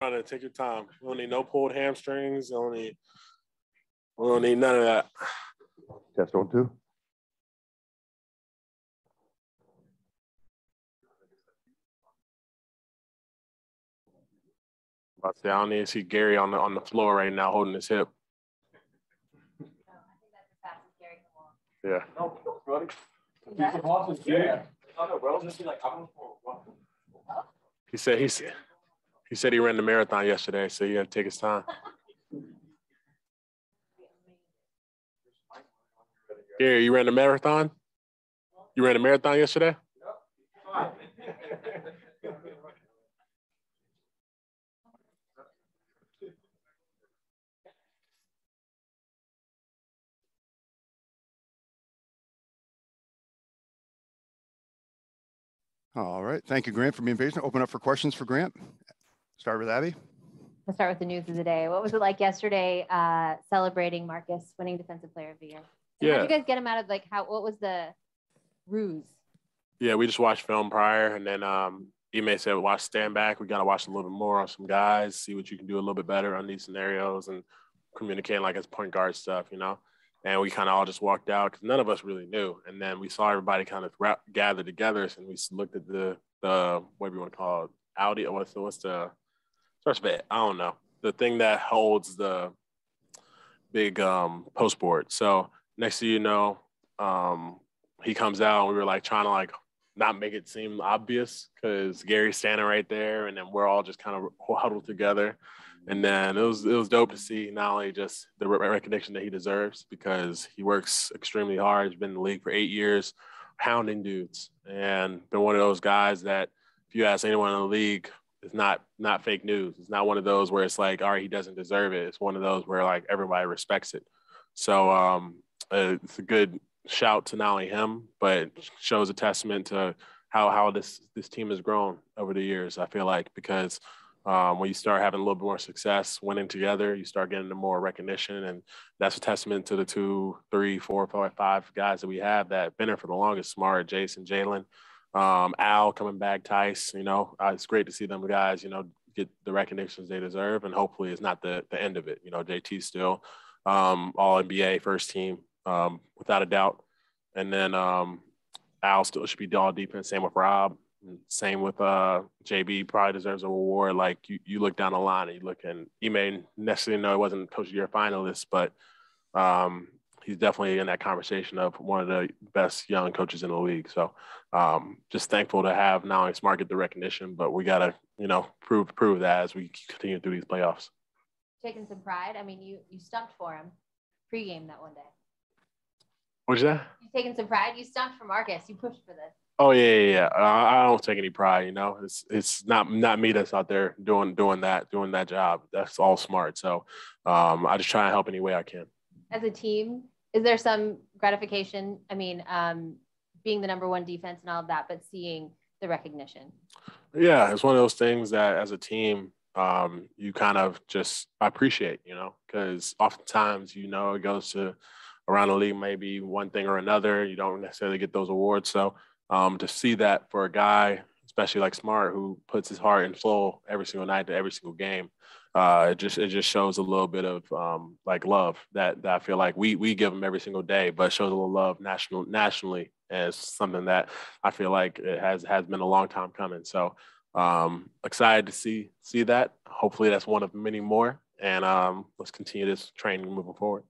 Trying to take your time. We don't need no pulled hamstrings. We don't need, we don't need none of that. Test on two. I say I don't need to see Gary on the on the floor right now holding his hip. Yeah. no He said he said he said he ran the marathon yesterday, so he had to take his time. Gary, you ran the marathon? You ran a marathon yesterday? All right. Thank you, Grant, for being patient. Open up for questions for Grant. Start with Abby. Let's start with the news of the day. What was it like yesterday uh, celebrating Marcus winning Defensive Player of the Year? And Yeah. How'd you guys get him out of like how? What was the ruse? Yeah, we just watched film prior, and then um, Ime said, "Watch stand back. We got to watch a little bit more on some guys, see what you can do a little bit better on these scenarios, and communicating like as point guard stuff, you know." And we kind of all just walked out because none of us really knew. And then we saw everybody kind of wrap, gather together, and we looked at the the what do you want to call it, Audi. What's the what's the first bit? I don't know. The thing that holds the big um, post board. So next thing you know, um, he comes out and we were like trying to like not make it seem obvious because Gary's standing right there, and then we're all just kind of huddled together. And then it was it was dope to see not only just the re- recognition that he deserves because he works extremely hard. He's been in the league for eight years, hounding dudes, and been one of those guys that if you ask anyone in the league, it's not not fake news. It's not one of those where it's like, all right, he doesn't deserve it. It's one of those where like everybody respects it. So um, uh, it's a good shout to not only him, but shows a testament to how how this this team has grown over the years. I feel like because um, when you start having a little bit more success, winning together, you start getting the more recognition, and that's a testament to the two, three, four, five, five guys that we have that have been there for the longest: Smart, Jayson, Jalen, um, Al coming back, Tice. You know, uh, it's great to see them guys. You know, get the recognitions they deserve, and hopefully, it's not the the end of it. You know, JT still um, All NBA first team um, without a doubt. And then um, Al still should be all defense. Same with Rob. Same with uh, JB. Probably deserves a reward. Like you, you look down the line and you look, and you may necessarily know it wasn't Coach of Year finalist, but um, he's definitely in that conversation of one of the best young coaches in the league. So um, just thankful to have not only Smart get the recognition, but we gotta you know prove prove that as we continue through these playoffs. Taking some pride. I mean, you you stumped for him pregame that one day. What's that? You taking some pride. You stumped for Marcus. You pushed for this. Oh yeah, yeah, yeah. I, I don't take any pride. You know, it's it's not not me that's out there doing doing that doing that job. That's all smart. So um, I just try and help any way I can. As a team, is there some gratification? I mean, um, being the number one defense and all of that, but seeing the recognition. Yeah, it's one of those things that as a team, um, you kind of just appreciate. You know, because oftentimes you know it goes to around the league maybe one thing or another. You don't necessarily get those awards. So um, to see that for a guy, especially like Smart, who puts his heart and soul every single night to every single game, uh, it just it just shows a little bit of um, like love that, that I feel like we we give them every single day, but shows a little love national nationally as something that I feel like it has has been a long time coming. So um, excited to see see that. Hopefully that's one of many more, and um, let's continue this training moving forward.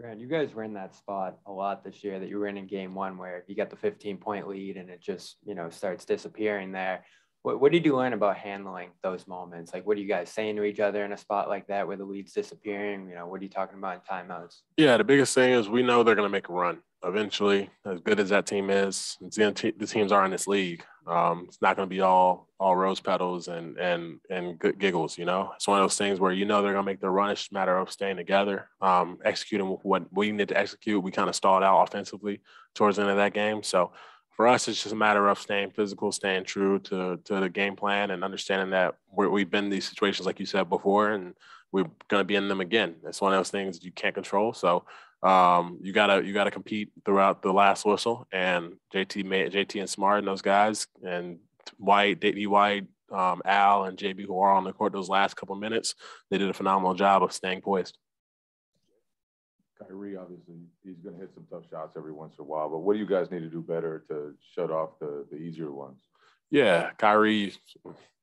Grant, you guys were in that spot a lot this year that you were in in game one where you got the 15 point lead and it just, you know, starts disappearing there. What, what did you learn about handling those moments? Like, what are you guys saying to each other in a spot like that where the lead's disappearing? You know, what are you talking about in timeouts? Yeah, the biggest thing is we know they're going to make a run eventually. As good as that team is, the, the teams are in this league. Um, it's not going to be all all rose petals and and and good giggles. You know, it's one of those things where you know they're going to make their run. It's just a matter of staying together, um, executing what we need to execute. We kind of stalled out offensively towards the end of that game, so for us, it's just a matter of staying physical, staying true to to the game plan, and understanding that we're, we've been in these situations like you said before, and we're going to be in them again. It's one of those things you can't control. So um, you gotta you gotta compete throughout the last whistle. And JT made JT and Smart and those guys and White, Davey White, um, Al and JB, who are on the court those last couple minutes, they did a phenomenal job of staying poised. Kyrie, obviously, he's going to hit some tough shots every once in a while, but what do you guys need to do better to shut off the, the easier ones? Yeah, Kyrie,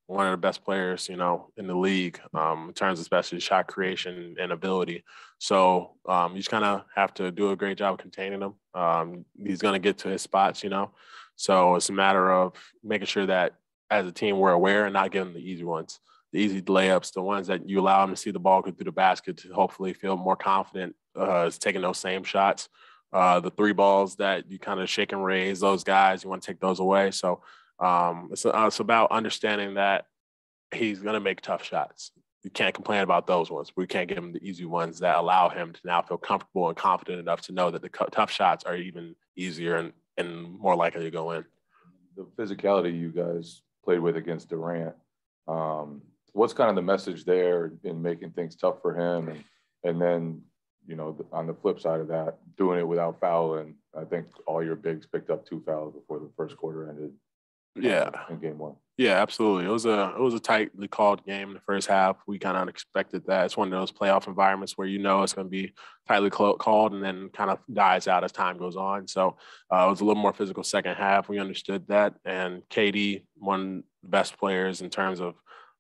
one of the best players, you know, in the league um, in terms of especially shot creation and ability. So um, you just kind of have to do a great job of containing him. Um, he's going to get to his spots, you know. So it's a matter of making sure that as a team we're aware and not giving the easy ones, the easy layups, the ones that you allow him to see the ball go through the basket to hopefully feel more confident uh, taking those same shots. Uh, the three balls that you kind of shake and raise, those guys, you want to take those away. So um, it's, uh, it's about understanding that he's going to make tough shots. You can't complain about those ones. We can't give him the easy ones that allow him to now feel comfortable and confident enough to know that the tough shots are even easier and, and more likely to go in. The physicality you guys played with against Durant, um, what's kind of the message there in making things tough for him? And, and then, you know, on the flip side of that, doing it without fouling. I think all your bigs picked up two fouls before the first quarter ended. Yeah. In game one. Yeah, absolutely. It was a it was a tightly called game in the first half. We kind of expected that. It's one of those playoff environments where you know it's going to be tightly called and then kind of dies out as time goes on. So uh, it was a little more physical second half. We understood that, and KD, one of the best players in terms of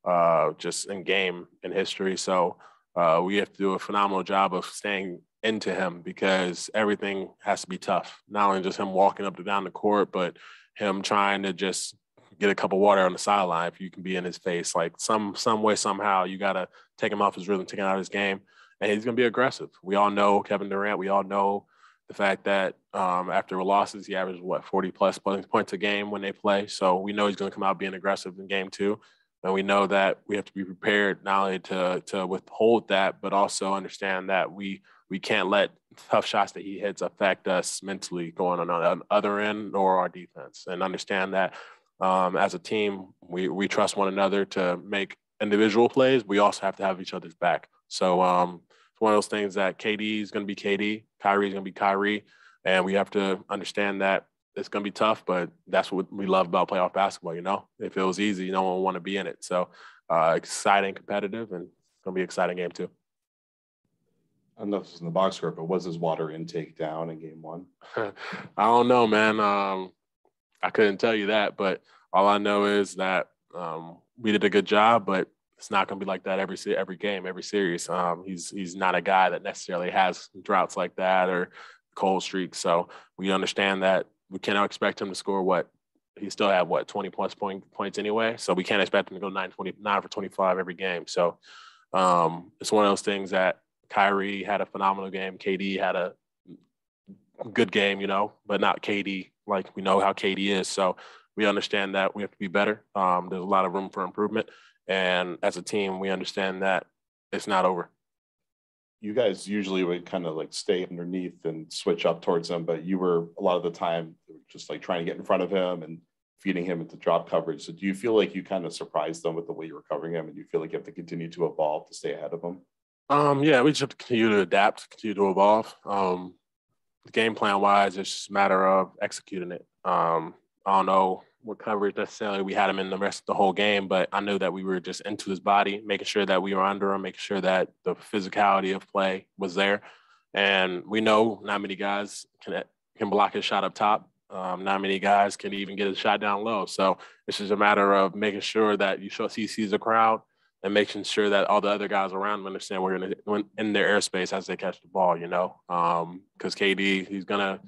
uh, just in game in history. So uh, we have to do a phenomenal job of staying into him because everything has to be tough. Not only just him walking up and down the court, but him trying to just get a cup of water on the sideline if you can be in his face. Like some some way, somehow you gotta take him off his rhythm, take him out of his game. And he's gonna be aggressive. We all know Kevin Durant, we all know the fact that um, after losses, he averages what 40 plus points a game when they play. So we know he's going to come out being aggressive in game two, and we know that we have to be prepared not only to to withhold that, but also understand that we we can't let tough shots that he hits affect us mentally going on the other end or our defense, and understand that um, as a team, we, we trust one another to make individual plays. We also have to have each other's back. So um, it's one of those things that KD is going to be KD, Kyrie is going to be Kyrie, and we have to understand that it's going to be tough, but that's what we love about playoff basketball. You know, if it was easy, no one would want to be in it. So uh, exciting, competitive, and it's going to be an exciting game too. I don't know if this is in the box score, but was his water intake down in game one? I don't know, man. Um, I couldn't tell you that, but all I know is that um, we did a good job, but it's not going to be like that every every game, every series. Um, he's he's not a guy that necessarily has droughts like that or cold streaks. So we understand that we cannot expect him to score what he still had what 20 plus point points anyway. So we can't expect him to go 9 29 for 25 every game. So um, it's one of those things that Kyrie had a phenomenal game. KD had a good game, you know, but not KD like we know how KD is. So we understand that we have to be better. Um, there's a lot of room for improvement. And as a team, we understand that it's not over. You guys usually would kind of like stay underneath and switch up towards him, but you were a lot of the time just like trying to get in front of him and feeding him into drop coverage. So do you feel like you kind of surprised them with the way you were covering him and you feel like you have to continue to evolve to stay ahead of him? Um, yeah, we just have to continue to adapt, continue to evolve. Um, game plan wise, it's just a matter of executing it. Um, I don't know what coverage necessarily we had him in the rest of the whole game, but I knew that we were just into his body, making sure that we were under him, making sure that the physicality of play was there. And we know not many guys can can block his shot up top. Um, not many guys can even get a shot down low. So it's just a matter of making sure that you show he sees the crowd and making sure that all the other guys around him understand we're to in their airspace as they catch the ball. You know, because um, KD he's gonna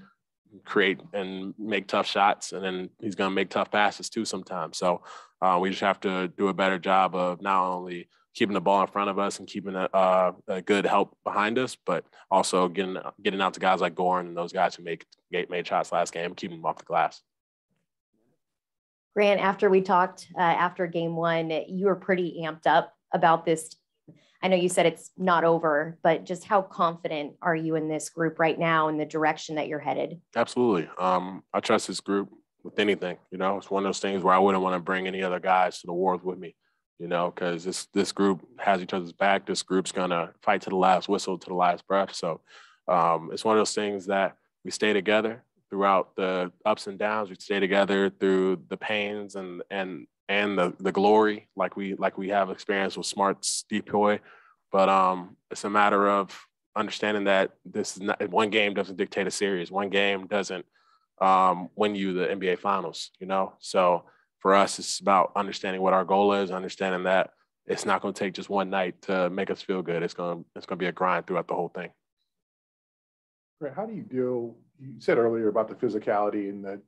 create and make tough shots, and then he's gonna make tough passes too sometimes. So uh, we just have to do a better job of not only keeping the ball in front of us and keeping a, uh, a good help behind us, but also getting getting out to guys like Goran and those guys who make made shots last game, keeping them off the glass. Grant, after we talked uh, after game one, you were pretty amped up about this. I know you said it's not over, but just how confident are you in this group right now and the direction that you're headed? Absolutely. Um, I trust this group with anything. You know, it's one of those things where I wouldn't want to bring any other guys to the wars with me. You know, because this this group has each other's back. This group's gonna fight to the last whistle, to the last breath. So um, it's one of those things that we stay together throughout the ups and downs. We stay together through the pains and and and the the glory like we like we have experience with Smart's DPOY, but um, it's a matter of understanding that this is not one game doesn't dictate a series. One game doesn't um, win you the NBA Finals. You know, so for us, it's about understanding what our goal is, understanding that it's not going to take just one night to make us feel good. It's going to it's going to be a grind throughout the whole thing. How do you deal? You said earlier about the physicality and the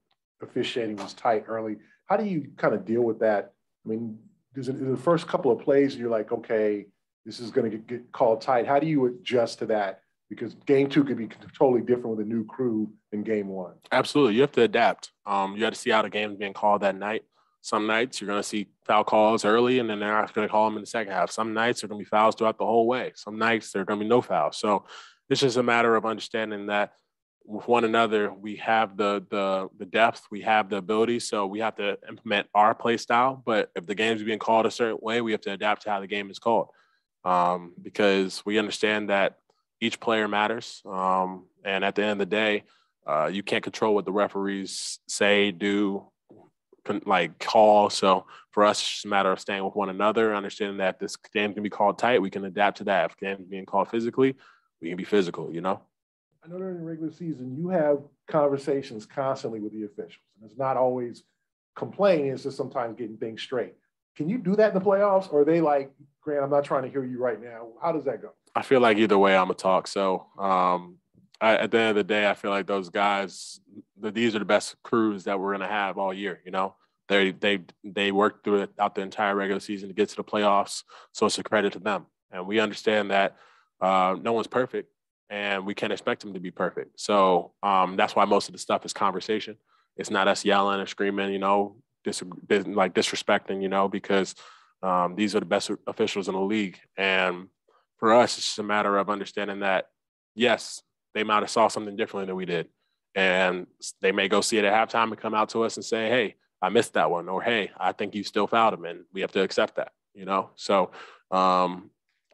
officiating was tight early. How do you kind of deal with that? I mean, does it, the first couple of plays you're like, okay, this is going to get, get called tight. How do you adjust to that? Because game two could be totally different with a new crew than game one. Absolutely, you have to adapt. Um, you have to see how the game's being called that night. Some nights you're going to see foul calls early, and then they're not going to call them in the second half. Some nights they're going to be fouls throughout the whole way. Some nights there are going to be no fouls. So it's just a matter of understanding that with one another, we have the the the depth, we have the ability, so we have to implement our play style. But if the game's being called a certain way, we have to adapt to how the game is called, um, because we understand that each player matters. Um, and at the end of the day, uh, you can't control what the referees say, do, like call. So for us, it's just a matter of staying with one another, understanding that this game can be called tight. We can adapt to that. If the game's being called physically, we can be physical, you know? I know during the regular season, you have conversations constantly with the officials, and it's not always complaining, it's just sometimes getting things straight. Can you do that in the playoffs? Or are they like, Grant, I'm not trying to hear you right now? How does that go? I feel like either way, I'm a talk. So um, I, at the end of the day, I feel like those guys, the, these are the best crews that we're going to have all year. You know, they they they worked through it out the entire regular season to get to the playoffs, so it's a credit to them. And we understand that uh, no one's perfect, and we can't expect them to be perfect. So um, that's why most of the stuff is conversation. It's not us yelling or screaming, you know, dis- like disrespecting, you know, because um, these are the best officials in the league. And for us, it's just a matter of understanding that yes, they might have saw something differently than we did. And they may go see it at halftime and come out to us and say, hey, I missed that one. Or, hey, I think you still fouled him. And we have to accept that, you know? So um,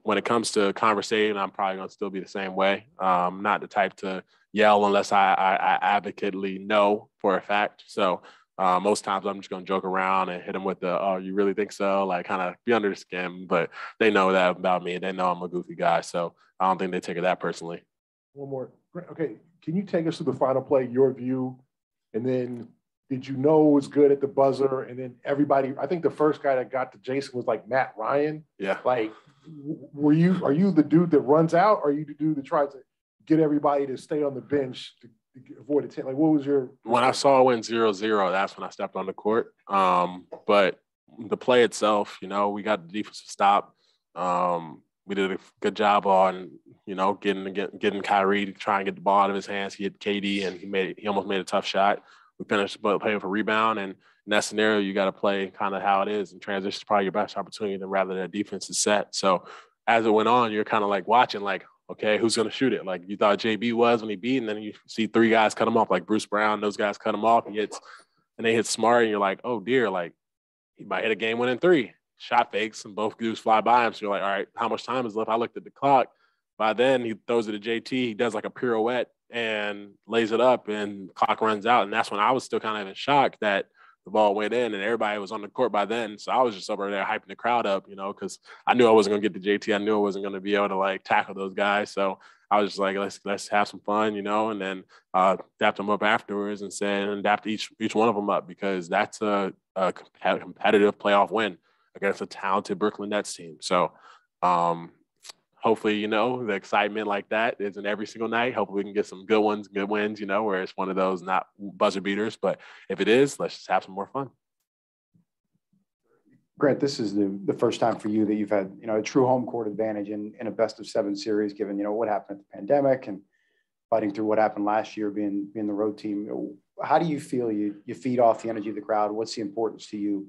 when it comes to conversation, I'm probably going to still be the same way. Um, not the type to yell unless I, I, I advocately know for a fact. So uh, most times I'm just going to joke around and hit them with the, oh, you really think so? Like kind of be under the skin, but they know that about me. They know I'm a goofy guy. So I don't think they take it that personally. One more. Okay. Can you take us to the final play, your view? And then did you know it was good at the buzzer? And then everybody, I think the first guy that got to Jayson was like Matt Ryan. Yeah. Like, were you, are you the dude that runs out? Or are you the dude that tries to get everybody to stay on the bench to, to avoid a 10? Like, what was your. When I saw it went zero zero, that's when I stepped on the court. Um, but the play itself, you know, we got the defensive stop. Um, we did a good job on you know getting getting, getting Kyrie to try and get the ball out of his hands. He hit KD and he made he almost made a tough shot. We finished playing for rebound, and in that scenario, you got to play kind of how it is. And transition is probably your best opportunity than rather than defense is set. So as it went on, you're kind of like watching, like, okay, who's going to shoot it? Like you thought JB was when he beat, and then you see three guys cut him off, like Bruce Brown. Those guys cut him off. He hits, and they hit smart, and you're like, oh dear, like he might hit a game winning three shot fakes and both dudes fly by him. So you're like, all right, how much time is left? I looked at the clock. By then, he throws it to JT. He does like a pirouette and lays it up, and clock runs out. And that's when I was still kind of in shock that the ball went in and everybody was on the court by then. So I was just over there hyping the crowd up, you know, because I knew I wasn't going to get the JT. I knew I wasn't going to be able to like tackle those guys. So I was just like, let's let's have some fun, you know, and then uh, dapped them up afterwards and said and dapped each each one of them up because that's a, a competitive playoff win against a talented Brooklyn Nets team. So um, hopefully, you know, the excitement like that isn't every single night. Hopefully we can get some good ones, good wins, you know, where it's one of those not buzzer beaters. But if it is, let's just have some more fun. Grant, this is the, the first time for you that you've had, you know, a true home court advantage in, in a best of seven series, given, you know, what happened at the pandemic and fighting through what happened last year, being, being the road team. How do you feel you, you feed off the energy of the crowd? What's the importance to you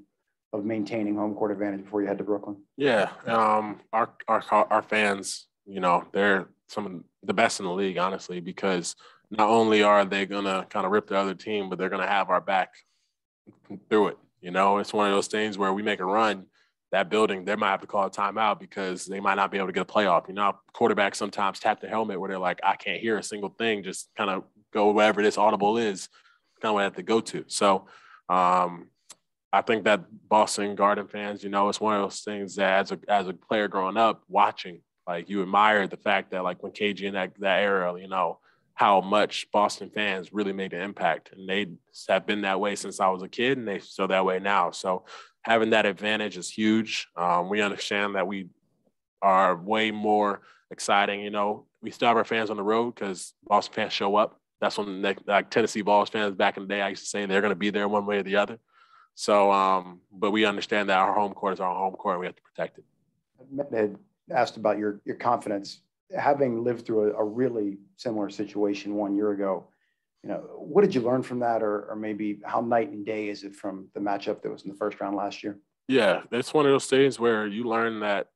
of maintaining home court advantage before you head to Brooklyn? Yeah, um, our our our fans, you know, they're some of the best in the league, honestly, because not only are they gonna kind of rip the other team, but they're gonna have our back through it. You know, it's one of those things where we make a run, that building they might have to call a timeout because they might not be able to get a playoff. You know, quarterbacks sometimes tap the helmet where they're like, I can't hear a single thing, just kind of go wherever this audible is, kind of what I have to go to. So. Um, I think that Boston Garden fans, you know, it's one of those things that as a as a player growing up watching, like you admire the fact that like when KG in that that era, you know, how much Boston fans really made an impact. And they have been that way since I was a kid and they still that way now. So having that advantage is huge. Um, we understand that we are way more exciting. You know, we still have our fans on the road because Boston fans show up. That's when like Tennessee Vols fans back in the day, I used to say they're going to be there one way or the other. So, um, but we understand that our home court is our home court and we have to protect it. Had asked about your, your confidence, having lived through a, a, really similar situation one year ago, you know, what did you learn from that? Or, or maybe how night and day is it from the matchup that was in the first round last year? Yeah, it's one of those things where you learn that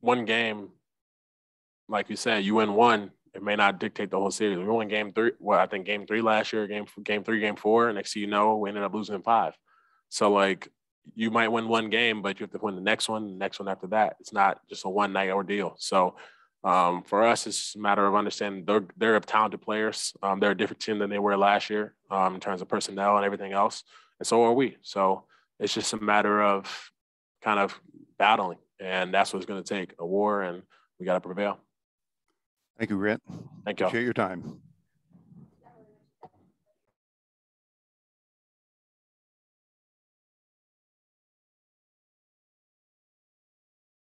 one game, like you said, you win one, it may not dictate the whole series. We won game three. Well, I think game three last year, game game three, game four. Next thing you know, we ended up losing five. So like you might win one game, but you have to win the next one, the next one after that. It's not just a one night ordeal. So um, for us, it's a matter of understanding they're they're a talented players. Um, they're a different team than they were last year um, in terms of personnel and everything else, and so are we. So it's just a matter of kind of battling, and that's what it's going to take a war, and we got to prevail. Thank you, Grant. Thank you. Appreciate your time.